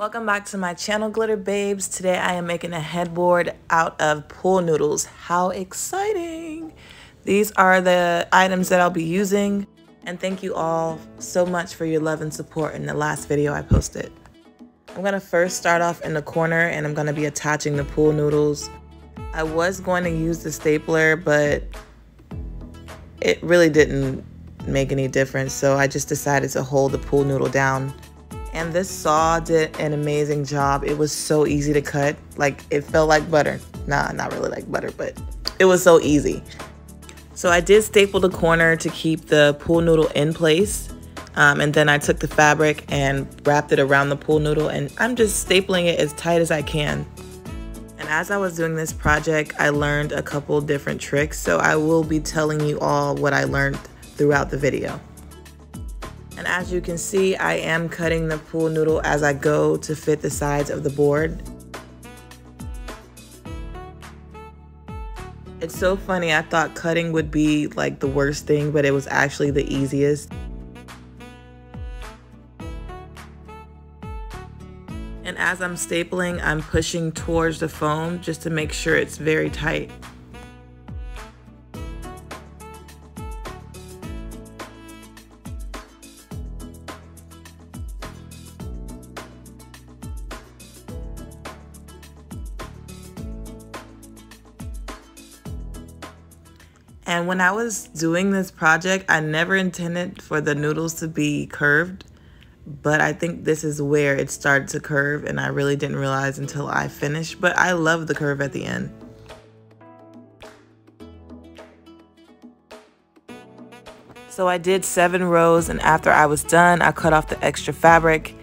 Welcome back to my channel, Glitter Babes. Today I am making a headboard out of pool noodles. How exciting! These are the items that I'll be using. And thank you all so much for your love and support in the last video I posted. I'm gonna first start off in the corner and I'm gonna be attaching the pool noodles. I was going to use the stapler, but it really didn't make any difference. So I just decided to hold the pool noodle down and this saw did an amazing job. It was so easy to cut. Like it felt like butter. Nah, not really like butter, but it was so easy. So I did staple the corner to keep the pool noodle in place. Um, and then I took the fabric and wrapped it around the pool noodle and I'm just stapling it as tight as I can. And as I was doing this project, I learned a couple different tricks. So I will be telling you all what I learned throughout the video. And as you can see, I am cutting the pool noodle as I go to fit the sides of the board. It's so funny, I thought cutting would be like the worst thing, but it was actually the easiest. And as I'm stapling, I'm pushing towards the foam just to make sure it's very tight. And when I was doing this project, I never intended for the noodles to be curved, but I think this is where it started to curve and I really didn't realize until I finished, but I love the curve at the end. So I did seven rows and after I was done, I cut off the extra fabric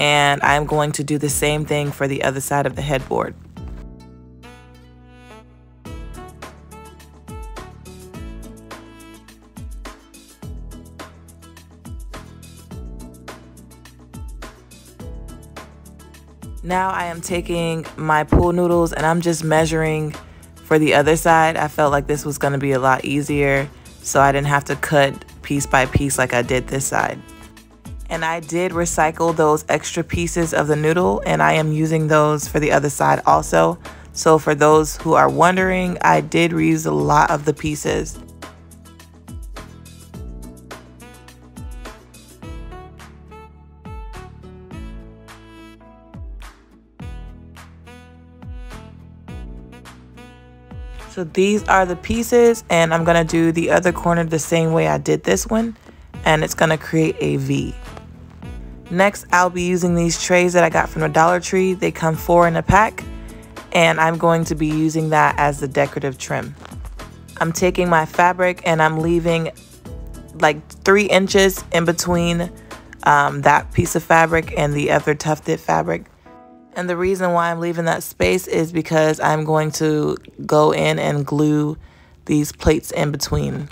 and I'm going to do the same thing for the other side of the headboard. Now I am taking my pool noodles and I'm just measuring for the other side. I felt like this was going to be a lot easier so I didn't have to cut piece by piece like I did this side. And I did recycle those extra pieces of the noodle and I am using those for the other side also. So for those who are wondering, I did reuse a lot of the pieces. So these are the pieces and I'm gonna do the other corner the same way I did this one and it's gonna create a V. Next, I'll be using these trays that I got from the Dollar Tree. They come four in a pack and I'm going to be using that as the decorative trim. I'm taking my fabric and I'm leaving like three inches in between um, that piece of fabric and the other tufted fabric and the reason why I'm leaving that space is because I'm going to go in and glue these plates in between.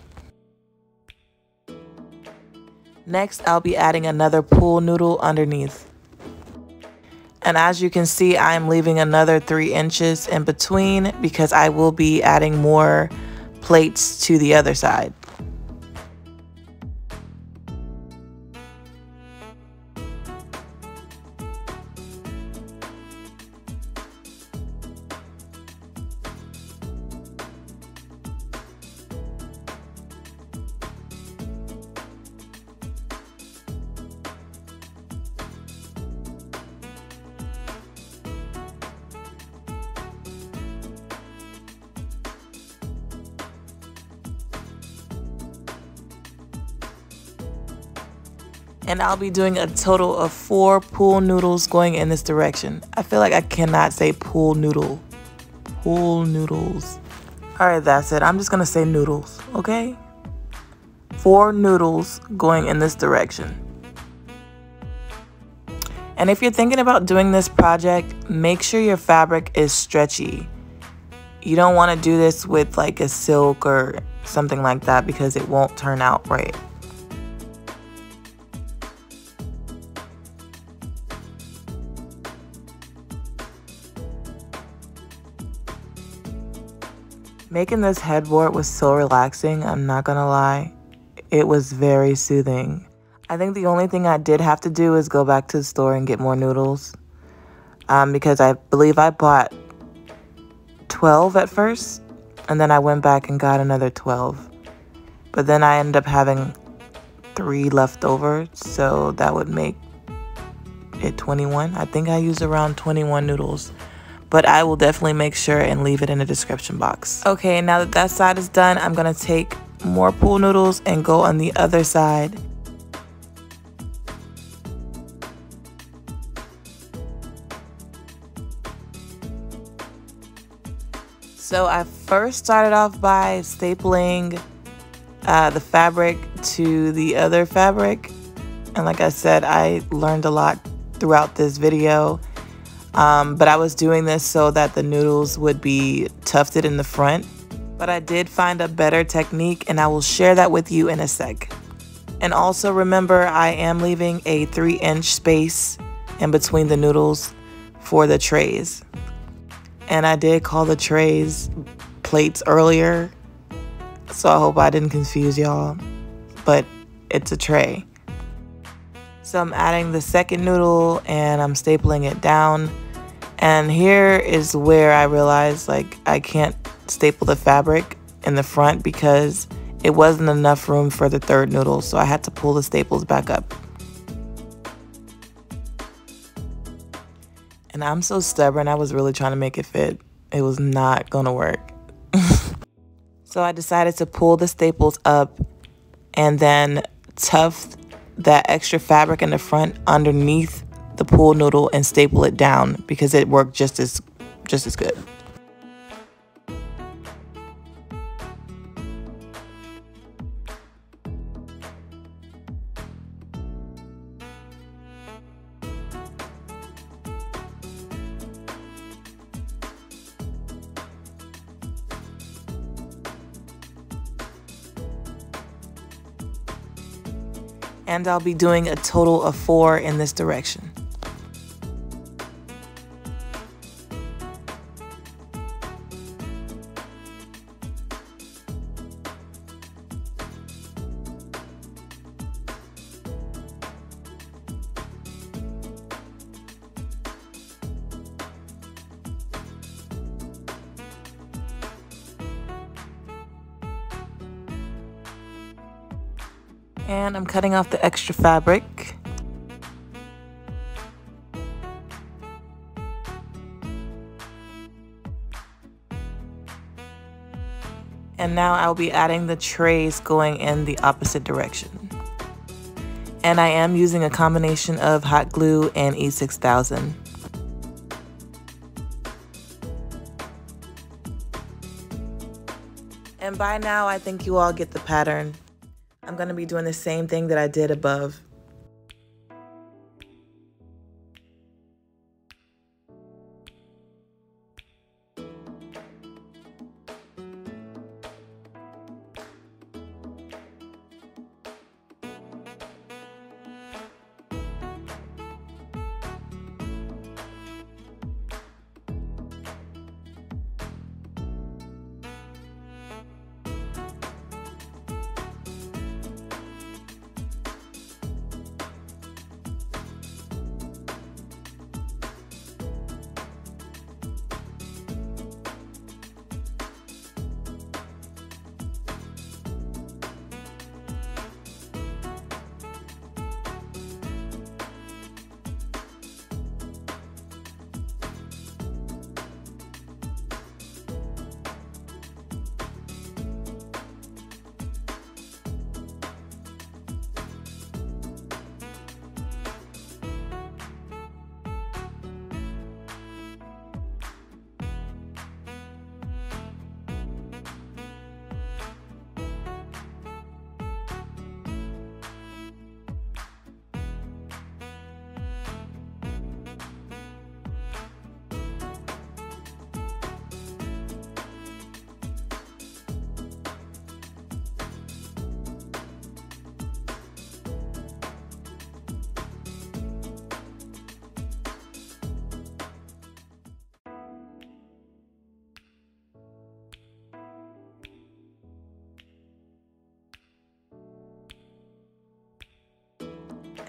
Next, I'll be adding another pool noodle underneath. And as you can see, I'm leaving another three inches in between because I will be adding more plates to the other side. And I'll be doing a total of four pool noodles going in this direction. I feel like I cannot say pool noodle. Pool noodles. All right, that's it. I'm just gonna say noodles, okay? Four noodles going in this direction. And if you're thinking about doing this project, make sure your fabric is stretchy. You don't wanna do this with like a silk or something like that because it won't turn out right. Making this headboard was so relaxing, I'm not gonna lie. It was very soothing. I think the only thing I did have to do is go back to the store and get more noodles. um, because I believe I bought 12 at first and then I went back and got another 12. But then I ended up having three left over, so that would make it 21. I think I used around 21 noodles, but I will definitely make sure and leave it in the description box. Okay, now that that side is done, I'm gonna take more pool noodles and go on the other side. So I first started off by stapling uh, the fabric to the other fabric. And like I said, I learned a lot throughout this video. Um, but I was doing this so that the noodles would be tufted in the front. But I did find a better technique and I will share that with you in a sec. And also remember, I am leaving a three inch space in between the noodles for the trays. And I did call the trays plates earlier so I hope I didn't confuse y'all, but it's a tray. So I'm adding the second noodle and I'm stapling it down. And here is where I realized like I can't staple the fabric in the front because it wasn't enough room for the third noodle. So I had to pull the staples back up. And I'm so stubborn, I was really trying to make it fit. It was not gonna work. So I decided to pull the staples up and then tuft that extra fabric in the front underneath the pool noodle and staple it down because it worked just as just as good. And I'll be doing a total of four in this direction. And I'm cutting off the extra fabric. And now I'll be adding the trays going in the opposite direction. And I am using a combination of hot glue and E6000. And by now, I think you all get the pattern. I'm going to be doing the same thing that I did above.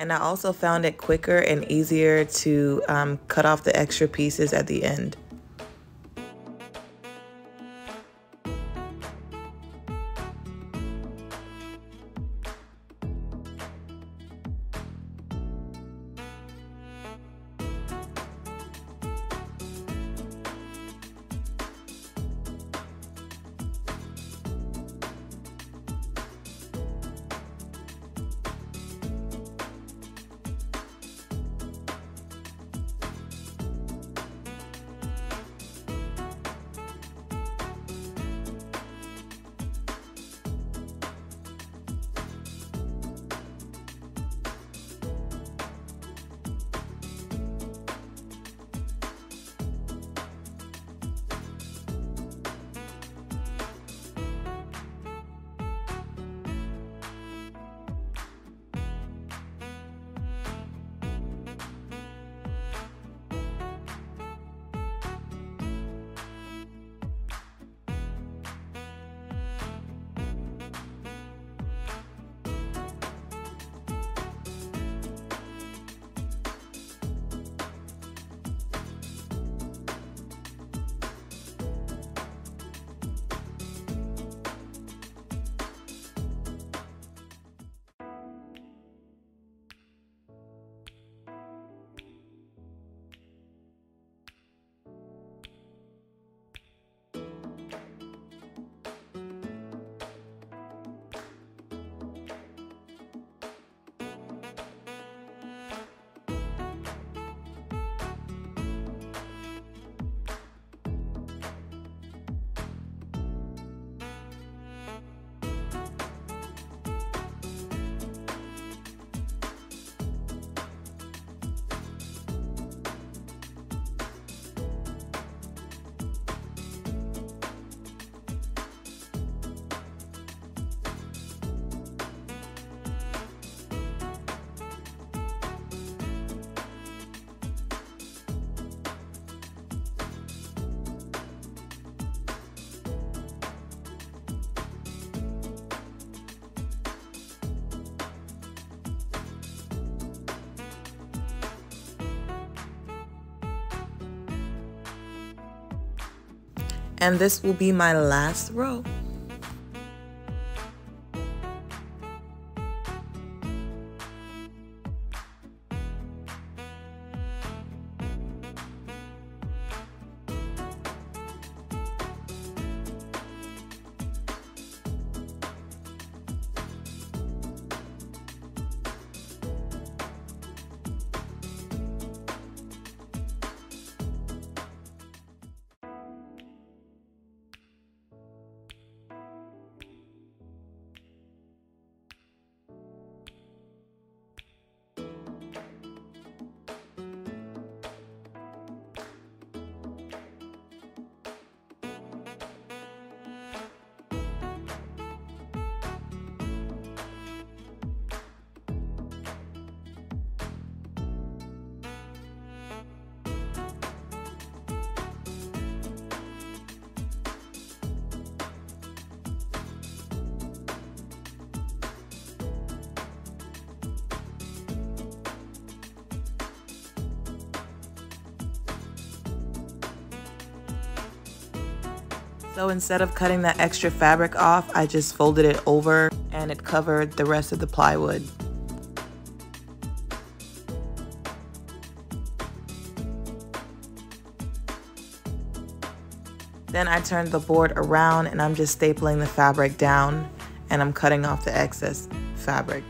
And I also found it quicker and easier to um, cut off the extra pieces at the end. And this will be my last row. So instead of cutting that extra fabric off, I just folded it over and it covered the rest of the plywood. Then I turned the board around and I'm just stapling the fabric down and I'm cutting off the excess fabric.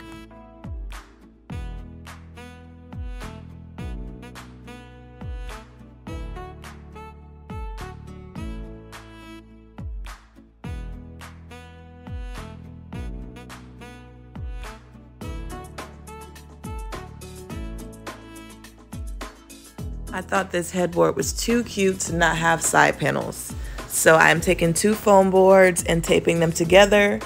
I thought this headboard was too cute to not have side panels. So I'm taking two foam boards and taping them together.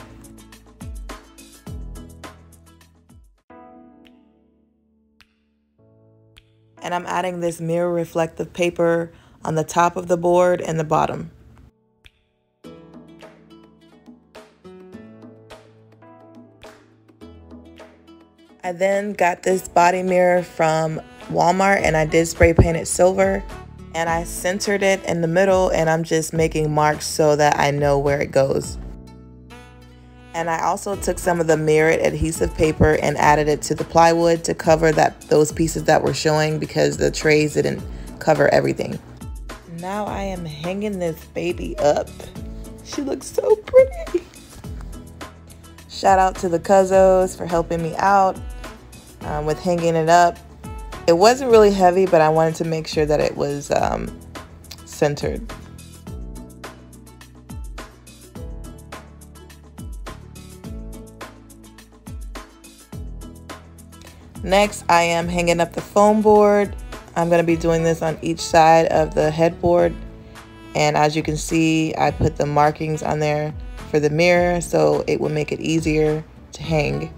And I'm adding this mirror reflective paper on the top of the board and the bottom. I then got this body mirror from Walmart and I did spray paint it silver and I centered it in the middle and I'm just making marks so that I know where it goes. And I also took some of the mirrored adhesive paper and added it to the plywood to cover that those pieces that were showing because the trays didn't cover everything. Now I am hanging this baby up. She looks so pretty. Shout out to the Cuzzos for helping me out um, with hanging it up. It wasn't really heavy, but I wanted to make sure that it was um, centered. Next, I am hanging up the foam board. I'm going to be doing this on each side of the headboard. And as you can see, I put the markings on there for the mirror so it will make it easier to hang.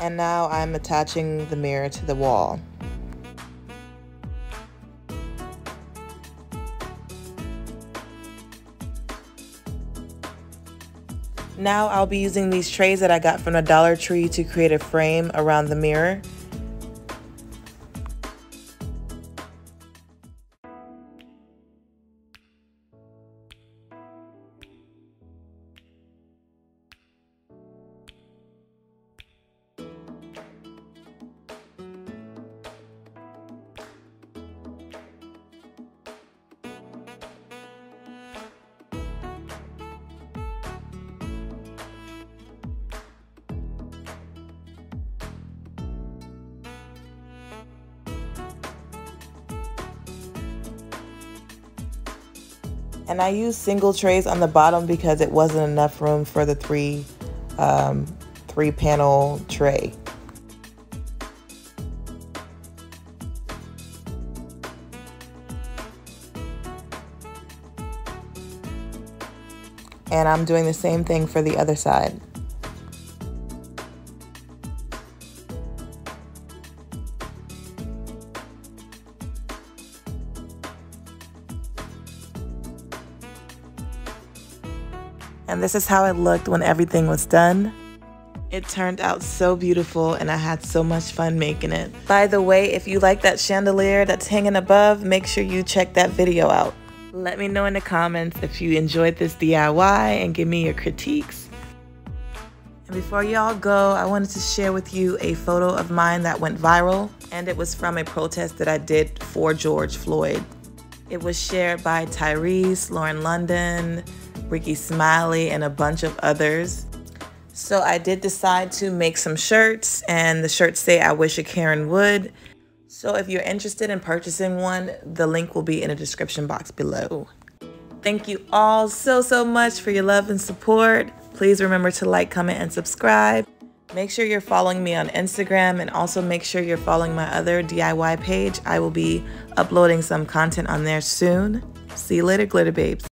And now I'm attaching the mirror to the wall. Now I'll be using these trays that I got from the Dollar Tree to create a frame around the mirror. And I used single trays on the bottom because it wasn't enough room for the three, um, three panel tray. And I'm doing the same thing for the other side. And this is how it looked when everything was done. It turned out so beautiful and I had so much fun making it. By the way, if you like that chandelier that's hanging above, make sure you check that video out. Let me know in the comments if you enjoyed this DIY and give me your critiques. And before y'all go, I wanted to share with you a photo of mine that went viral and it was from a protest that I did for George Floyd. It was shared by Tyrese, Lauren London, Rickey Smiley, and a bunch of others. So I did decide to make some shirts, and the shirts say, I wish a Karen would. So if you're interested in purchasing one, the link will be in the description box below. Thank you all so, so much for your love and support. Please remember to like, comment, and subscribe. Make sure you're following me on Instagram and also make sure you're following my other DIY page. I will be uploading some content on there soon. See you later, Glitter Babes.